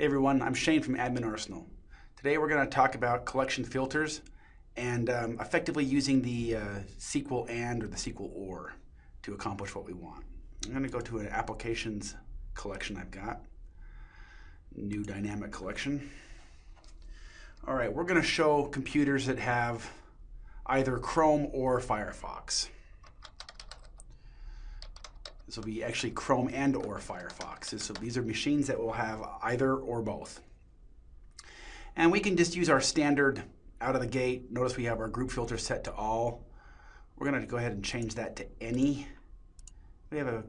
Hey everyone, I'm Shane from Admin Arsenal. Today we're going to talk about collection filters and um, effectively using the uh, SQL AND or the SQL OR to accomplish what we want. I'm going to go to an applications collection I've got, new dynamic collection. All right, we're going to show computers that have either Chrome or Firefox. This will be actually Chrome and or Firefox. So these are machines that will have either or both. And we can just use our standard out of the gate. Notice we have our group filter set to all. We're going to go ahead and change that to any. We have a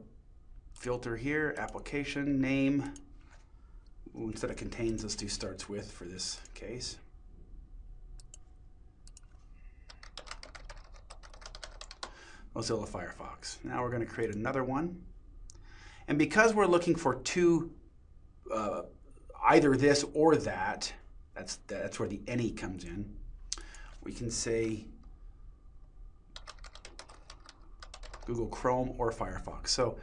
filter here, application, name. Instead of contains, let's do starts with for this case. Mozilla Firefox. Now we're going to create another one. And because we're looking for two, uh, either this or that, that's, that's where the any comes in, we can say Google Chrome or Firefox. So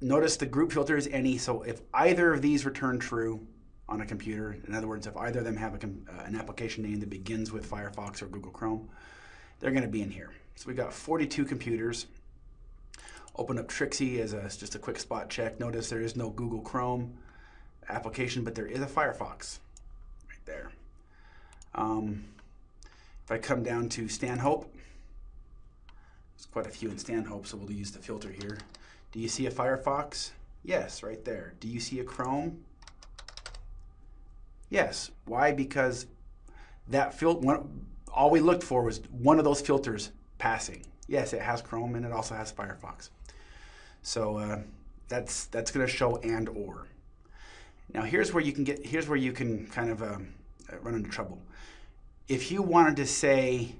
notice the group filter is any, so if either of these return true on a computer, in other words, if either of them have a, uh, an application name that begins with Firefox or Google Chrome, they're going to be in here. So we've got 42 computers. Open up Trixie as a, just a quick spot check. Notice there is no Google Chrome application, but there is a Firefox right there. Um, if I come down to Stanhope, there's quite a few in Stanhope, so we'll use the filter here. Do you see a Firefox? Yes, right there. Do you see a Chrome? Yes. Why? Because that filter, all we looked for was one of those filters passing. Yes, it has Chrome and it also has Firefox. So uh, that's that's going to show and or. Now here's where you can get here's where you can kind of um, run into trouble. If you wanted to say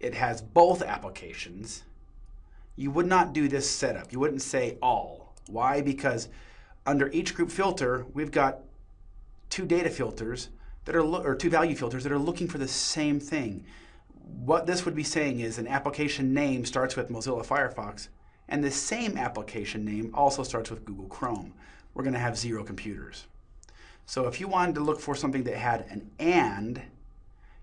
it has both applications, you would not do this setup. You wouldn't say all. Why? Because under each group filter, we've got two data filters that are or two value filters that are looking for the same thing what this would be saying is an application name starts with Mozilla Firefox, and the same application name also starts with Google Chrome. We're going to have zero computers. So if you wanted to look for something that had an AND,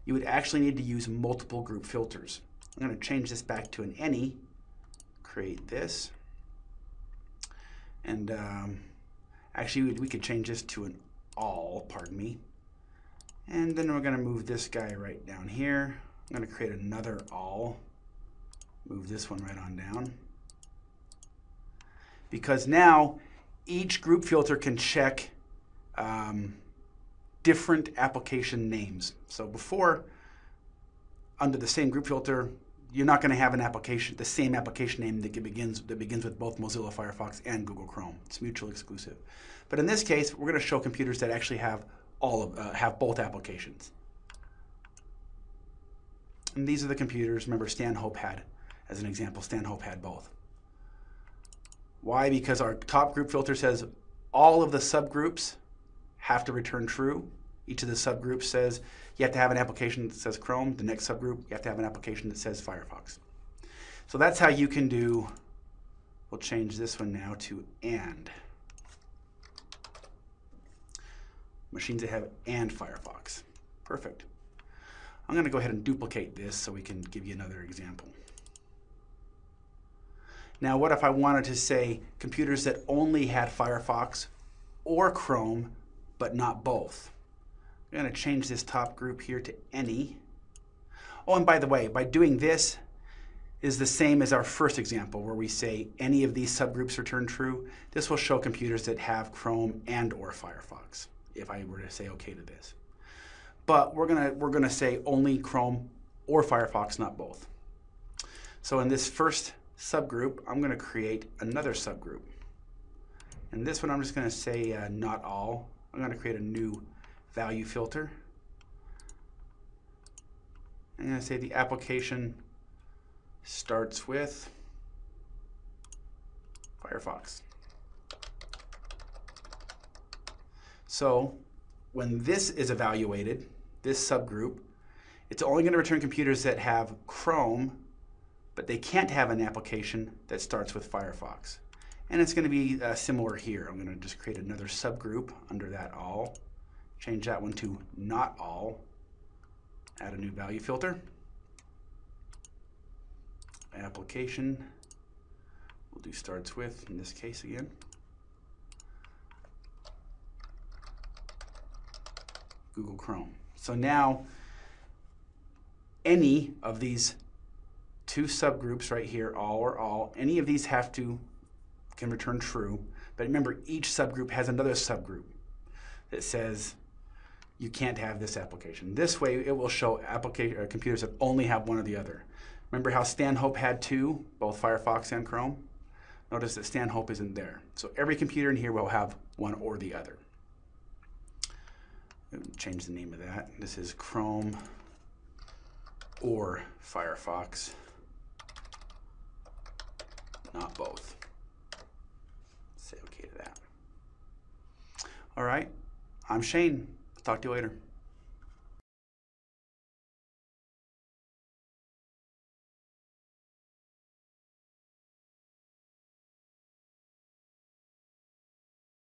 you would actually need to use multiple group filters. I'm going to change this back to an any, create this, and um, actually we could change this to an all, pardon me. And then we're going to move this guy right down here. I'm going to create another all. Move this one right on down. Because now each group filter can check um, different application names. So before, under the same group filter, you're not going to have an application, the same application name that begins that begins with both Mozilla Firefox and Google Chrome. It's mutually exclusive. But in this case, we're going to show computers that actually have all of, uh, have both applications. And these are the computers, remember Stanhope had, as an example, Stanhope had both. Why? Because our top group filter says all of the subgroups have to return true. Each of the subgroups says you have to have an application that says Chrome. The next subgroup, you have to have an application that says Firefox. So that's how you can do, we'll change this one now to AND. Machines that have AND Firefox. Perfect. I'm going to go ahead and duplicate this so we can give you another example. Now what if I wanted to say computers that only had Firefox or Chrome but not both? I'm going to change this top group here to any. Oh, and by the way, by doing this is the same as our first example where we say any of these subgroups return true. This will show computers that have Chrome and or Firefox if I were to say okay to this but we're gonna we're gonna say only Chrome or Firefox, not both. So in this first subgroup, I'm gonna create another subgroup. And this one I'm just gonna say uh, not all. I'm gonna create a new value filter. I'm gonna say the application starts with Firefox. So when this is evaluated, this subgroup, it's only going to return computers that have Chrome, but they can't have an application that starts with Firefox. And it's going to be uh, similar here. I'm going to just create another subgroup under that all. Change that one to not all. Add a new value filter. Application. We'll do starts with in this case again. Google Chrome. So now any of these two subgroups right here, all or all, any of these have to can return true. But remember, each subgroup has another subgroup that says you can't have this application. This way, it will show application uh, computers that only have one or the other. Remember how Stanhope had two, both Firefox and Chrome? Notice that Stanhope isn't there. So every computer in here will have one or the other. Change the name of that. This is Chrome or Firefox, not both. Say okay to that. All right, I'm Shane. Talk to you later.